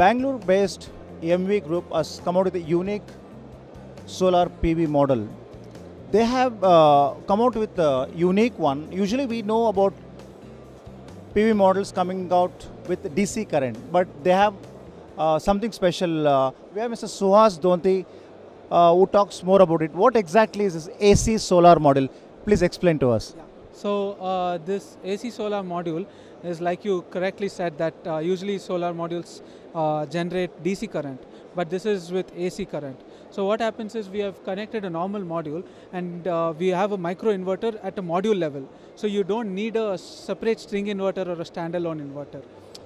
Bangalore-based Emmvee Group has come out with a unique solar PV model. They have uh, come out with a unique one. Usually we know about PV models coming out with DC current, but they have uh, something special. Uh, we have Mr. Suhas Donthi uh, who talks more about it. What exactly is this AC solar model? Please explain to us. So uh, this AC solar module is like you correctly said that uh, usually solar modules uh, generate DC current, but this is with AC current. So what happens is we have connected a normal module and uh, we have a micro inverter at a module level. So you don't need a separate string inverter or a standalone inverter.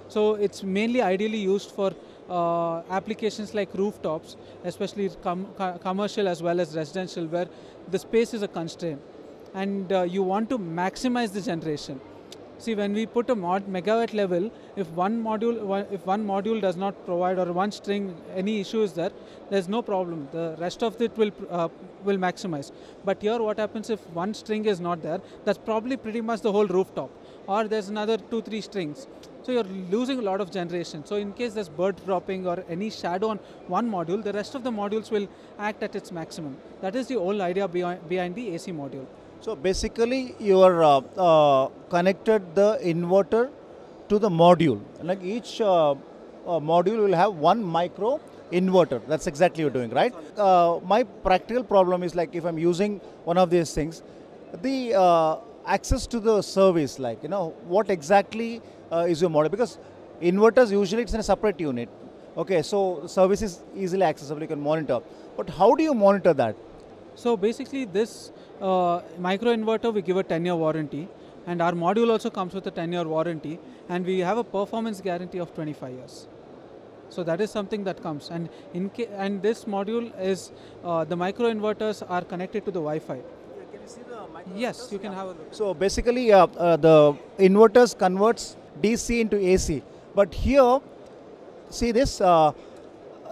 So it's mainly ideally used for uh, applications like rooftops, especially com- commercial as well as residential, where the space is a constraint, and uh, you want to maximize the generation. See, when we put a mod megawatt level, if one module, if one module does not provide or one string, any issue is there, there's no problem. The rest of it will uh, will maximize. But here, what happens if one string is not there? That's probably pretty much the whole rooftop, or there's another two, three strings. So you're losing a lot of generation. So in case there's bird dropping or any shadow on one module, the rest of the modules will act at its maximum. That is the whole idea behind, behind the AC module. So basically, you are uh, uh, connected the inverter to the module. Like each uh, uh, module will have one micro inverter. That's exactly you're doing, right? Uh, my practical problem is like if I'm using one of these things, the uh, access to the service, like you know, what exactly is your model? Because inverters usually it's in a separate unit. Okay, so service is easily accessible. You can monitor. But how do you monitor that? So basically, this uh, micro inverter we give a 10-year warranty, and our module also comes with a 10-year warranty, and we have a performance guarantee of 25 years. So that is something that comes, and in and this module is uh, the micro inverters are connected to the Wi-Fi. You Yes, you can have a look. So basically, uh, uh, the inverters converts DC into AC. But here, see this, uh,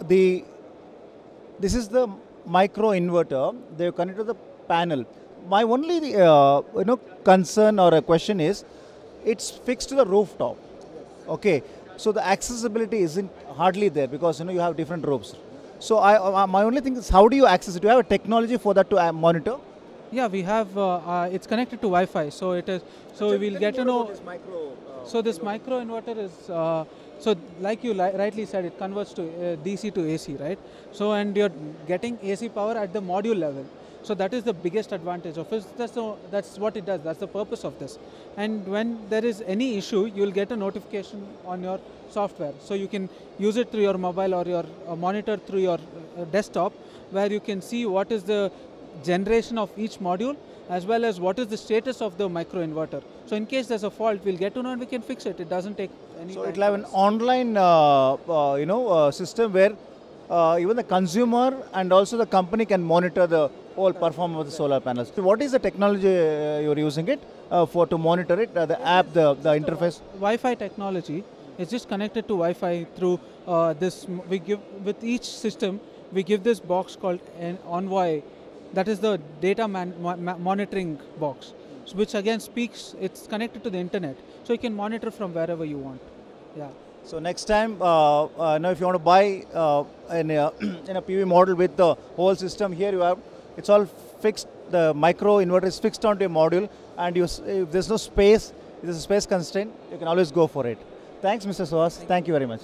the this is the micro inverter. They connect to the panel. My only uh, you know concern or a question is, it's fixed to the rooftop. Okay, so the accessibility isn't hardly there because you know you have different roofs. So I, uh, my only thing is, how do you access it? Do you have a technology for that to uh, monitor? Yeah, we have. Uh, uh, it's connected to Wi-Fi, so it is. So we will get to know. So this micro inverter is, uh, so like you li- rightly said, it converts to uh, DC to AC, right? So and you're getting AC power at the module level. So that is the biggest advantage of it. That's, the, that's what it does. That's the purpose of this. And when there is any issue, you'll get a notification on your software. So you can use it through your mobile or your uh, monitor through your uh, desktop, where you can see what is the generation of each module as well as what is the status of the micro inverter. So in case there's a fault, we'll get to know and we can fix it. It doesn't take any So it'll have an online, uh, uh, you know, uh, system where uh, even the consumer and also the company can monitor the whole performance of the solar panels. So what is the technology uh, you're using it uh, for to monitor it? Uh, the app, the the interface. Wi-Fi technology is just connected to Wi-Fi through uh, this. We give with each system, we give this box called an Envoy. That is the data man, mo- ma- monitoring box, which again speaks. It's connected to the internet, so you can monitor from wherever you want. Yeah. So next time, uh, uh, now if you want to buy uh, in, a, in a PV model with the whole system, here you have it's all fixed. The micro inverter is fixed onto a module, and you, if there's no space, if there's a space constraint, you can always go for it. Thanks, Mr. Suhas. Thank you very much.